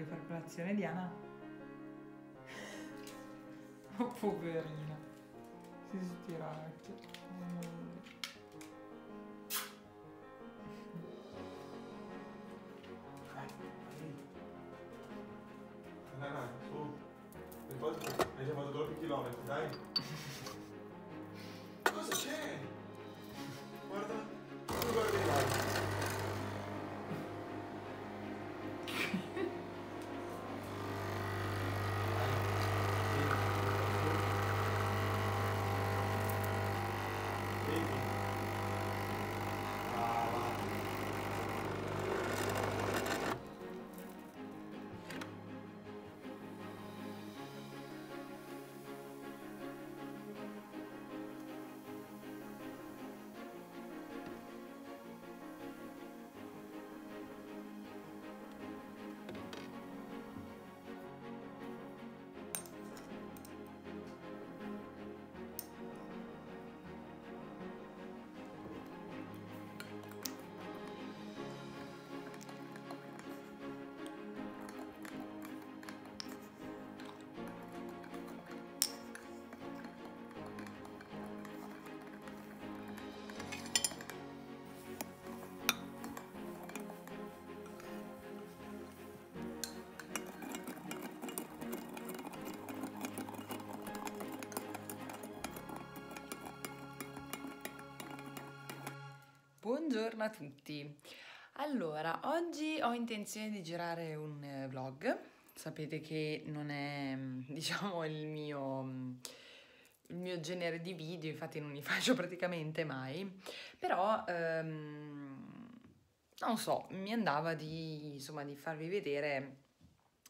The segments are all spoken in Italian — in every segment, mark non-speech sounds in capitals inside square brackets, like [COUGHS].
voglio fare colazione, Diana. Oh, poverina. Si stiracchia. Mm. Dai, dai, su. Hai già fatto troppi chilometri, dai. Buongiorno a tutti. Allora, oggi ho intenzione di girare un eh, vlog. Sapete che non è, mm, [LAUGHS] diciamo, il mio, mm, il mio genere di video, infatti non li [LAUGHS] faccio praticamente mai, però ehm, non so, mi andava di, insomma, di farvi vedere,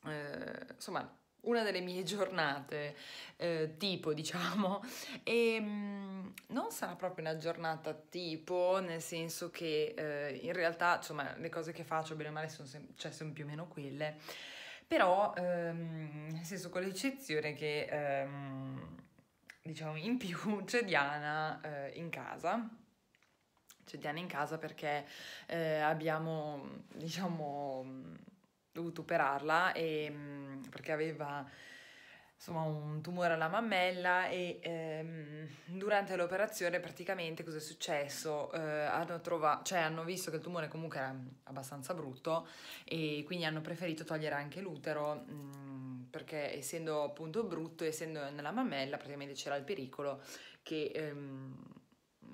eh, insomma, una delle mie giornate eh, tipo, [LAUGHS] diciamo, e mh, mm, non sarà proprio una giornata tipo, nel senso che eh, in realtà, insomma, le cose che faccio bene o male sono, sem- cioè, sono più o meno quelle, però, ehm, nel senso con l'eccezione che, ehm, diciamo, in più [LAUGHS] c'è Diana eh, in casa, c'è Diana in casa perché eh, abbiamo, diciamo, dovuto operarla e, mm, perché aveva insomma un tumore alla mammella e ehm, durante l'operazione praticamente cosa è successo? Eh, hanno, trovato, cioè, hanno visto che il tumore comunque era abbastanza brutto e quindi hanno preferito togliere anche l'utero mh, mm, perché essendo appunto brutto, essendo nella mammella praticamente c'era il pericolo che ehm,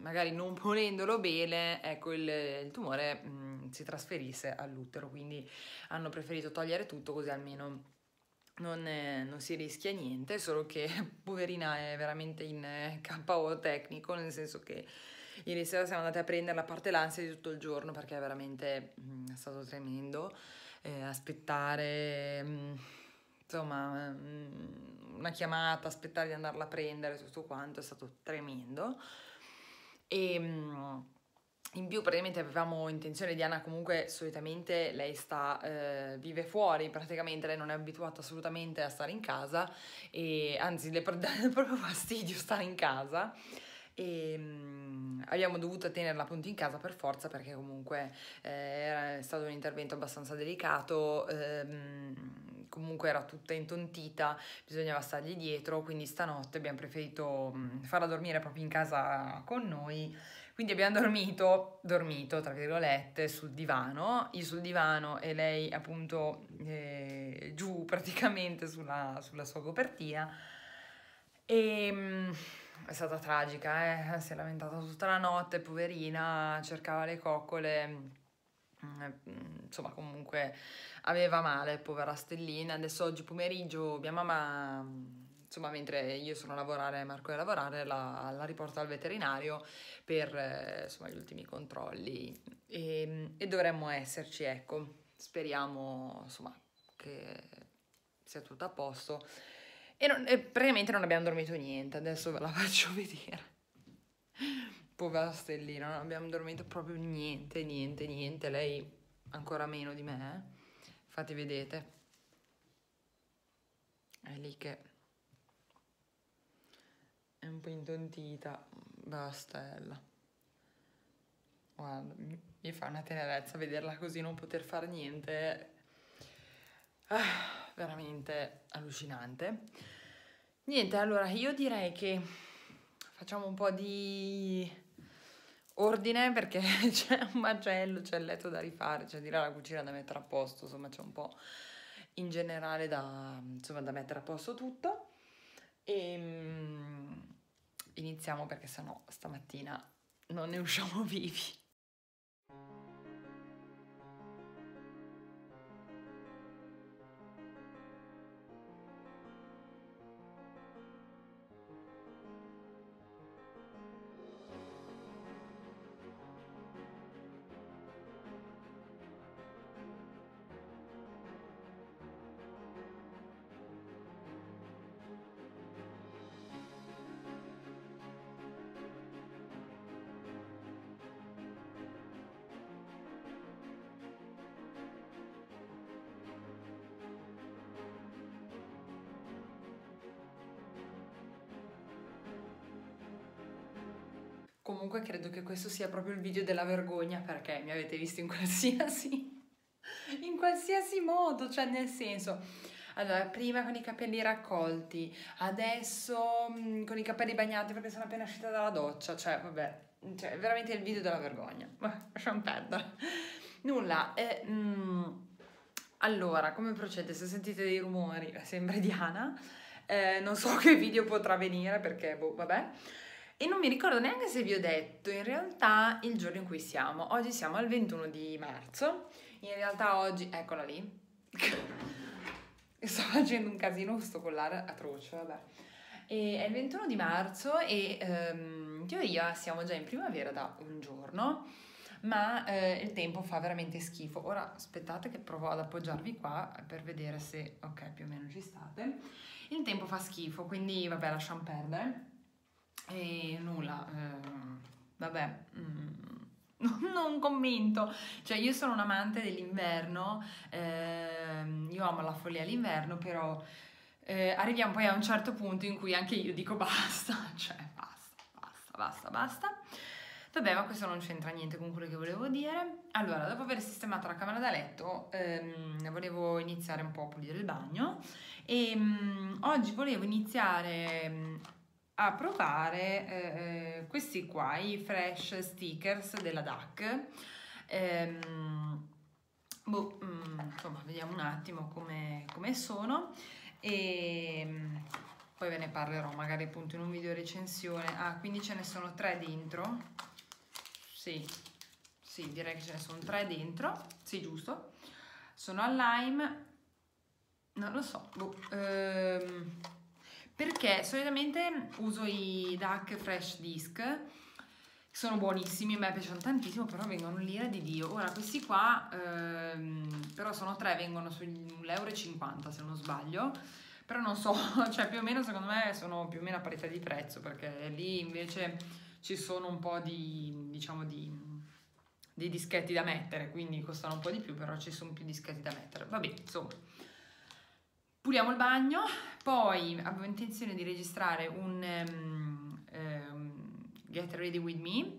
magari non [LAUGHS] volendolo bene, ecco il, il tumore mh, si trasferisse all'utero, quindi hanno preferito togliere tutto così almeno non, è, non, si rischia niente, solo che [LAUGHS] poverina è veramente in eh, KO tecnico, nel senso che ieri sera siamo andati a prendere la parte l'ansia di tutto il giorno perché è veramente mh, è stato tremendo eh, aspettare mh, mm, insomma mm, una chiamata, aspettare di andarla a prendere, tutto quanto è stato tremendo e in più praticamente avevamo intenzione, Diana comunque solitamente lei sta, eh, vive fuori praticamente, lei non è abituata assolutamente a stare in casa e anzi le [LAUGHS] dà proprio fastidio stare in casa. E mh, abbiamo dovuto tenerla appunto in casa per forza perché comunque eh, era stato un intervento abbastanza delicato, ehm, comunque era tutta intontita, bisognava stargli dietro, quindi stanotte abbiamo preferito farla dormire proprio in casa con noi quindi abbiamo dormito, dormito tra virgolette, sul divano, io sul divano e lei appunto eh, giù [LAUGHS] praticamente sulla, sulla, sua copertina. E è stata tragica, eh? si è lamentata tutta la notte, poverina, cercava le coccole insomma comunque aveva male, povera Stellina. Adesso oggi pomeriggio mia mamma insomma, mentre io sono a lavorare Marco è a lavorare, la, la riporto al veterinario per eh, insomma, gli ultimi controlli e, e, dovremmo esserci, ecco, speriamo insomma che sia tutto a posto. E, non, e praticamente non abbiamo dormito niente, adesso ve la [LAUGHS] faccio vedere. Povera Stellina, non abbiamo dormito proprio niente, niente, niente, lei ancora meno di me, eh? infatti vedete, è lì che è un po' intontita, bastella. Guarda, mi fa una tenerezza vederla così, non poter fare niente. Ah, veramente allucinante. Niente, allora io direi che facciamo un po' di ordine perché [LAUGHS] c'è un macello, c'è il letto da rifare, c'è di là la cucina da mettere a posto, insomma c'è un po' in generale da, insomma, da mettere a posto tutto. E um, iniziamo perché sennò stamattina non ne usciamo [LAUGHS] vivi. Comunque credo che questo sia proprio il video della vergogna perché mi avete visto in [LAUGHS] qualsiasi, in qualsiasi modo, cioè nel senso, allora prima con i capelli raccolti, adesso mh, mm, con i capelli bagnati perché sono appena uscita dalla doccia, cioè vabbè, cioè veramente il video della vergogna, [LAUGHS] lasciamo perdere. Nulla, eh, mh, mm, allora come procede? Se sentite dei rumori, [LAUGHS] sembra Diana, eh, non so che video potrà venire perché, boh, vabbè. E non mi ricordo neanche se vi ho detto in realtà il giorno in cui siamo. Oggi siamo al 21 di marzo. In realtà oggi, eccola lì. [LAUGHS] Sto facendo un casino sto collare atroce, vabbè. E è il 21 di marzo e ehm, in teoria siamo già in primavera da un giorno, ma eh, il tempo fa veramente schifo. Ora aspettate che provo ad appoggiarvi qua per vedere se, ok, più o meno ci state. Il tempo fa schifo, quindi vabbè, lasciamo perdere. E nulla, eh, vabbè, mm, [LAUGHS] non commento. Cioè, io sono un amante dell'inverno, eh, io amo la follia all'inverno, però eh, arriviamo poi a un certo punto in cui anche io dico [LAUGHS] basta, cioè basta, basta, basta, basta. Vabbè, ma questo non c'entra niente con quello che volevo dire. Allora, dopo aver sistemato la camera da letto, ehm, volevo iniziare un po' a pulire il bagno e ehm, oggi volevo iniziare ehm, a provare eh, questi qua, i fresh stickers della DAC. Ehm, boh, mm, insomma, vediamo un attimo come, come sono e mm, poi ve ne parlerò magari appunto in un video recensione. Ah, quindi ce ne sono tre dentro. Sì, sì, direi che ce ne sono tre dentro. Sì, giusto. Sono al lime. Non lo so. Boh, ehm, perché solitamente uso i DAC Fresh Disc sono buonissimi, a me piacciono tantissimo, però vengono l'ira di Dio. Ora, questi qua, ehm, però sono tre, vengono sull'euro se non sbaglio, però non so, [LAUGHS] cioè più o meno secondo me sono più o meno a parità di prezzo, perché lì invece ci sono un po' di, diciamo, di, di dischetti da mettere, quindi costano un po' di più, però ci sono più dischetti da mettere. Vabbè, insomma puliamo il bagno, poi avevo intenzione di registrare un um, um, Get Ready With Me,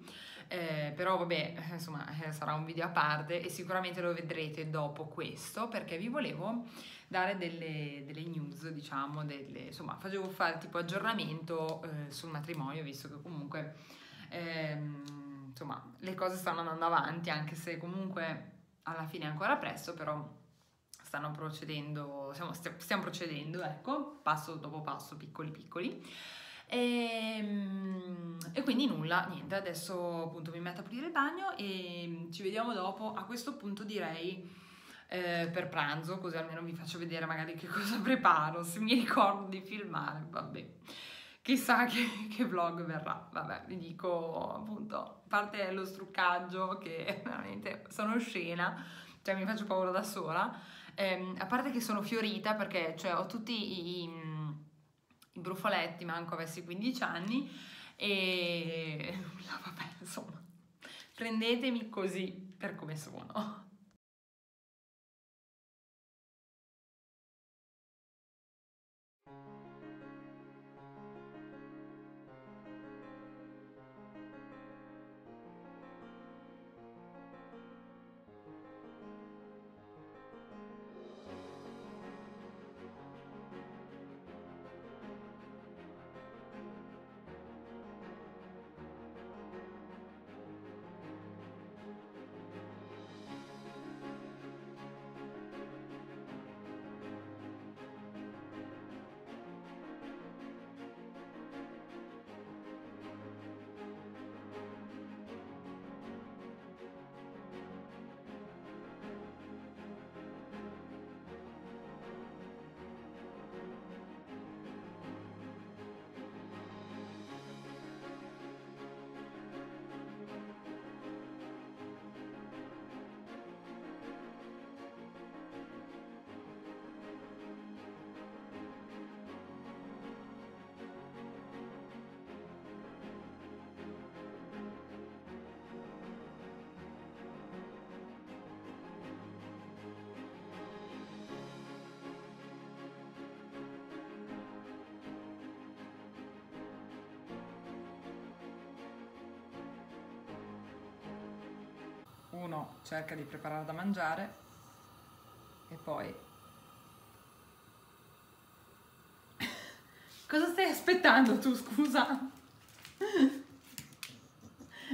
eh, però vabbè, insomma, eh, sarà un video a parte e sicuramente lo vedrete dopo questo perché vi volevo dare delle, delle news, diciamo, delle, insomma, facevo fare tipo aggiornamento eh, sul matrimonio, visto che comunque, ehm, insomma, le cose stanno andando avanti, anche se comunque alla fine è ancora presto, però stanno procedendo, stiamo, stiamo procedendo, ecco, passo dopo passo, piccoli piccoli. E, ehm, e, quindi nulla, niente, adesso appunto mi metto a pulire il bagno e ci vediamo dopo. A questo punto direi eh, per pranzo, così almeno vi faccio vedere magari che cosa [LAUGHS] preparo, se mi ricordo di filmare, vabbè. Chissà che, che vlog verrà, vabbè, vi dico appunto, a parte lo struccaggio che [LAUGHS] veramente sono scena, cioè mi faccio paura da sola, eh, a parte che sono fiorita perché cioè, ho tutti i, i, i brufoletti, manco avessi 15 anni e [LAUGHS] vabbè, insomma, prendetemi così per come sono. Uno cerca di preparare da mangiare e poi... [COUGHS] Cosa stai aspettando tu, scusa? [LAUGHS]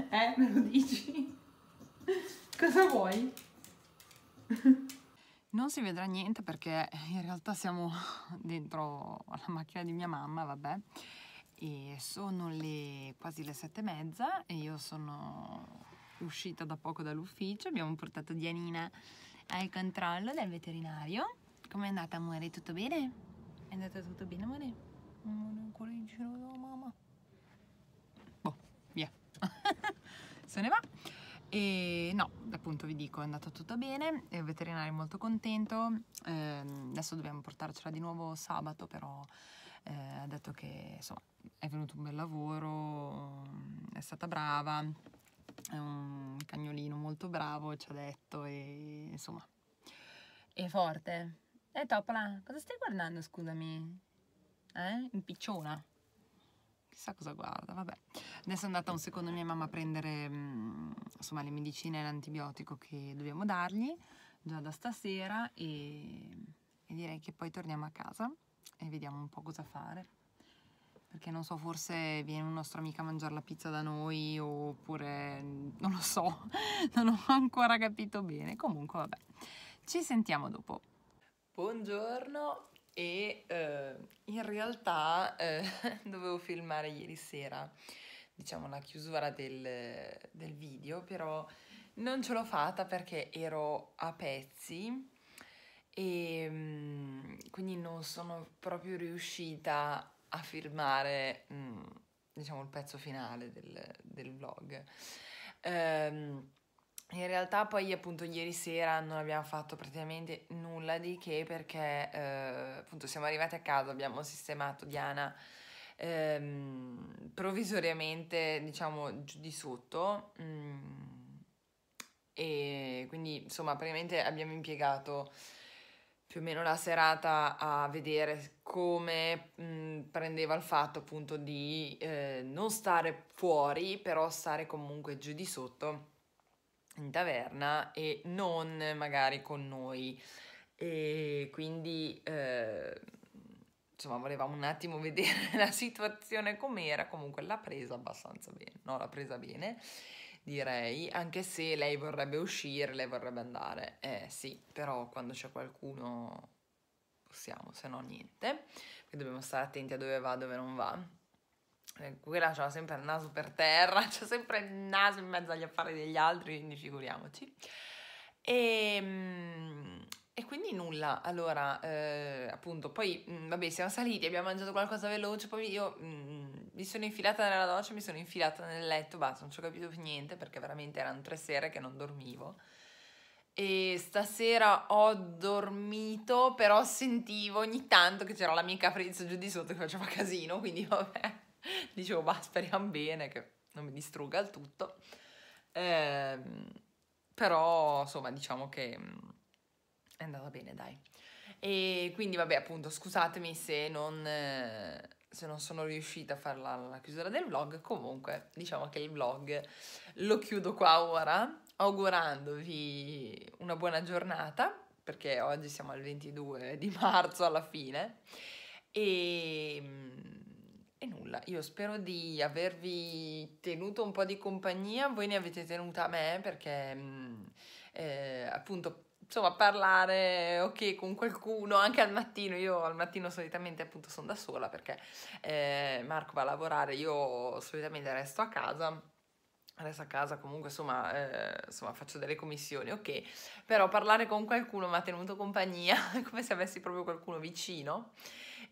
Eh, me lo dici? [LAUGHS] Cosa vuoi? [LAUGHS] Non si vedrà niente perché in realtà siamo dentro alla macchina di mia mamma, vabbè. E sono le, quasi le sette e mezza e io sono uscita da poco dall'ufficio. Abbiamo portato Dianina al controllo del veterinario. Com'è andata, amore? Tutto bene? È andata tutto bene, amore? Non ancora in giro, mamma. Boh, via. [LAUGHS] Se ne va. E no, appunto vi dico, è andato tutto bene, il veterinario è molto contento, eh, adesso dobbiamo portarcela di nuovo sabato, però eh, ha detto che insomma è venuto un bel lavoro, è stata brava, è un cagnolino molto bravo, ci ha detto, e insomma, è forte. Eh Topola, cosa stai guardando, scusami? Eh? Impicciona? chissà cosa guarda, vabbè. Adesso è andata un secondo mia mamma a prendere mm, insomma le medicine e l'antibiotico che dobbiamo dargli già da stasera e, e direi che poi torniamo a casa e vediamo un po' cosa fare. Perché non so, forse viene un nostro amico a mangiare la pizza da noi oppure non lo so, [LAUGHS] non ho ancora capito bene. Comunque vabbè, ci sentiamo dopo. Buongiorno, e eh, in realtà eh, [LAUGHS] dovevo filmare ieri sera, diciamo, la chiusura del, del, video, però non ce l'ho fatta perché ero a pezzi e mm, quindi non sono proprio riuscita a filmare, mm, diciamo, il pezzo finale del, del vlog. Um, in realtà poi appunto ieri sera non abbiamo fatto praticamente nulla di che perché eh, appunto siamo arrivati a casa, abbiamo sistemato Diana ehm, provvisoriamente diciamo giù di sotto mm, e quindi insomma praticamente abbiamo impiegato più o meno la serata a vedere come mh, prendeva il fatto appunto di eh, non stare fuori però stare comunque giù di sotto in taverna e non magari con noi. E quindi eh, insomma volevamo un attimo vedere [LAUGHS] la situazione com'era, comunque l'ha presa abbastanza bene, no, l'ha presa bene direi, anche se lei vorrebbe uscire, lei vorrebbe andare, eh sì, però quando c'è qualcuno possiamo, se no niente, quindi dobbiamo stare attenti a dove va, dove non va. Eh, quella c'ha sempre il naso per terra, [LAUGHS] c'ha sempre il naso in mezzo agli affari degli altri, quindi figuriamoci. E, ehm, e quindi nulla, allora, eh, appunto, poi, mh, mm, vabbè, siamo saliti, abbiamo mangiato qualcosa veloce, poi io mh, mm, mi sono infilata nella doccia, mi sono infilata nel letto, basta, non ci ho capito più niente perché veramente erano tre sere che non dormivo. E stasera ho dormito, però sentivo ogni tanto che c'era la mia caprezza giù di sotto che faceva casino, quindi [LAUGHS] vabbè. dicevo, bah, speriamo bene che non mi distrugga il tutto. Eh, però, insomma, diciamo che mm, è andata bene, dai. E quindi, vabbè, appunto, scusatemi se non, eh, se non sono riuscita a fare la, la chiusura del vlog. Comunque, diciamo che il vlog lo chiudo qua ora, augurandovi una buona giornata, perché oggi siamo al 22 di marzo alla fine. E mm, e nulla, io spero di avervi tenuto un po' di compagnia, voi ne avete tenuta a me perché mm, eh, appunto insomma parlare ok con qualcuno anche al mattino. Io al mattino solitamente appunto sono da sola perché eh, Marco va a lavorare io solitamente resto a casa resto a casa comunque insomma, eh, insomma faccio delle commissioni ok. Però parlare con qualcuno mi ha tenuto compagnia [LAUGHS] come se avessi proprio qualcuno vicino.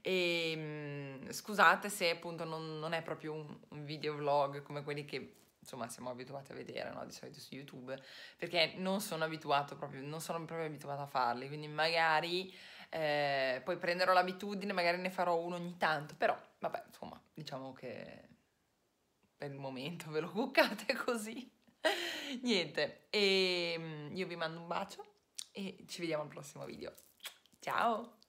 E ehm, scusate se appunto non, non è proprio un, un video vlog come quelli che insomma siamo abituati a vedere no? di solito su YouTube perché non sono abituato proprio, non sono proprio abituata a farli, quindi magari eh, poi prenderò l'abitudine, magari ne farò uno ogni tanto, però vabbè, insomma, diciamo che per il momento ve lo cuccate [LAUGHS] così. Niente, e ehm, io vi mando un bacio e ci vediamo al prossimo video. Ciao!